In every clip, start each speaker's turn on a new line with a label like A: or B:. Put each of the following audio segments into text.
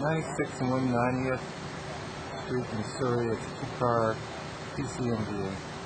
A: 96 and 190th Street Surrey. It's two-car PCMVA.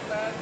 B: For that,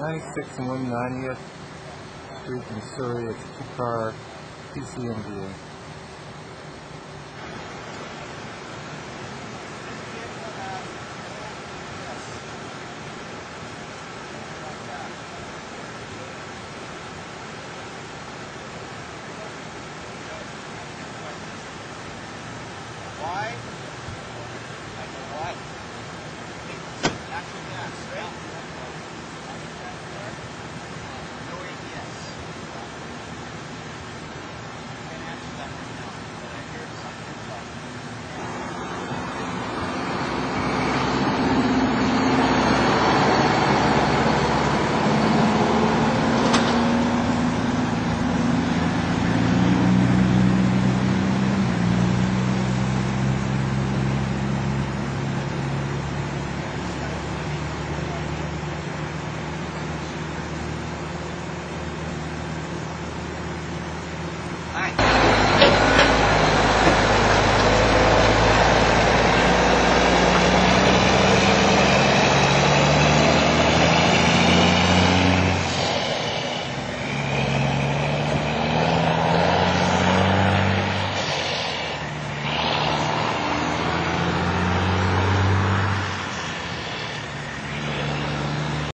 A: 96 and 190th Street, Missouri. It's a two-car PCMVA.